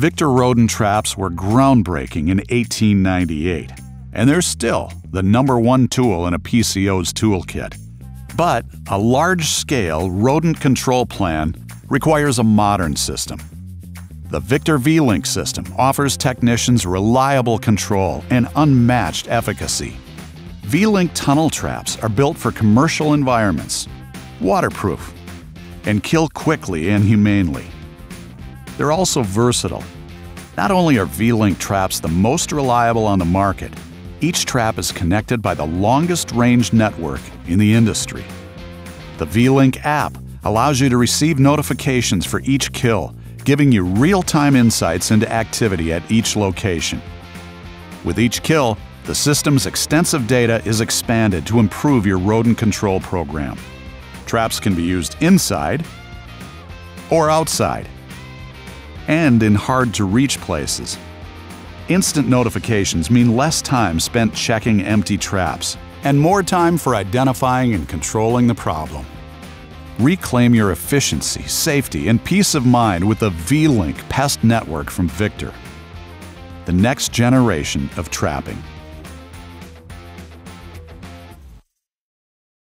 Victor rodent traps were groundbreaking in 1898, and they're still the number one tool in a PCO's toolkit. But a large scale rodent control plan requires a modern system. The Victor V Link system offers technicians reliable control and unmatched efficacy. V Link tunnel traps are built for commercial environments, waterproof, and kill quickly and humanely. They're also versatile. Not only are V Link traps the most reliable on the market, each trap is connected by the longest range network in the industry. The V Link app allows you to receive notifications for each kill giving you real-time insights into activity at each location. With each kill, the system's extensive data is expanded to improve your rodent control program. Traps can be used inside or outside, and in hard-to-reach places. Instant notifications mean less time spent checking empty traps and more time for identifying and controlling the problem. Reclaim your efficiency, safety, and peace of mind with the V-Link Pest Network from Victor. The next generation of trapping.